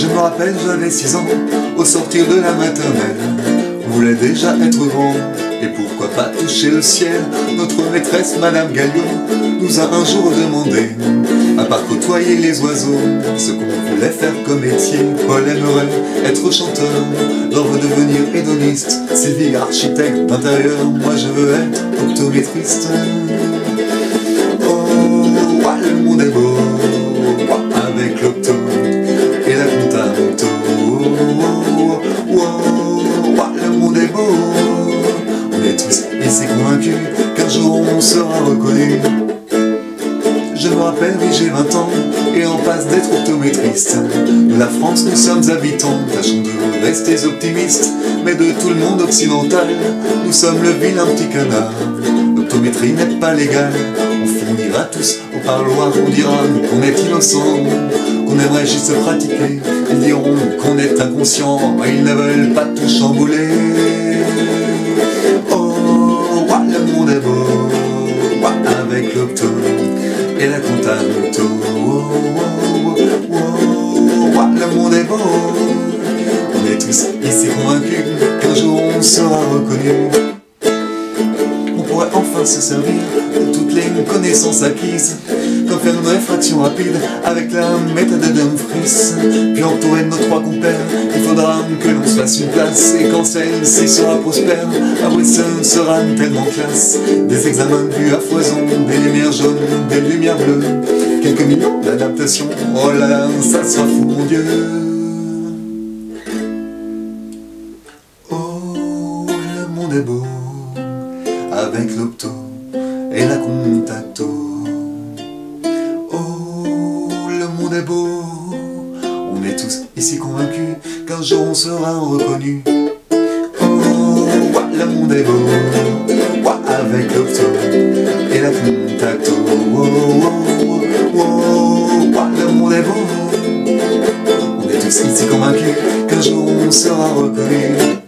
Je me rappelle, j'avais 6 ans, au sortir de la maternelle. On voulait déjà être grand, et pourquoi pas toucher le ciel? Notre maîtresse, Madame Galliot, nous a un jour demandé, à part côtoyer les oiseaux, ce qu'on voulait faire comme métier. Paul aimerait être chanteur, Laure veut devenir hédoniste, Sylvie architecte d'intérieur, moi je veux être optométriste. Oh, le monde est beau, est tous ici convaincus qu'un jour on sera reconnu. Je me rappelle, oui, j'ai 20 ans et en passe d'être optométriste. De la France, nous sommes habitants, tâchons de rester optimistes. Mais de tout le monde occidental, nous sommes le vilain petit canard. L'optométrie n'est pas légale, on finira tous au parloir, on dira qu'on est innocent, qu'on aimerait juste pratiquer. Ils diront qu'on est inconscient, ils ne veulent pas tout chambouler. Le monde est beau. On est tous ici convaincus qu'un jour on sera reconnu. On pourrait enfin se servir de toutes les connaissances acquises, comme faire une réfraction rapide avec la méthode d'Humphries. Puis entouré de nos trois compères, il faudra que l'on se fasse une place, et quand celle-ci sera prospère, à Wilson sera tellement classe. Des examens vus à foison, des lumières jaunes, des lumières bleues, quelques millions d'adaptations, oh là là, ça sera fou mon Dieu. Oh, le monde est beau, avec l'opto et la contacto. On est tous ici convaincus qu'un jour on sera reconnu. Oh, le monde est beau, ouah, avec l'opto et la contacto. Oh, oh, oh, oh, ouah, le monde est beau, on est tous ici convaincus qu'un jour on sera reconnu.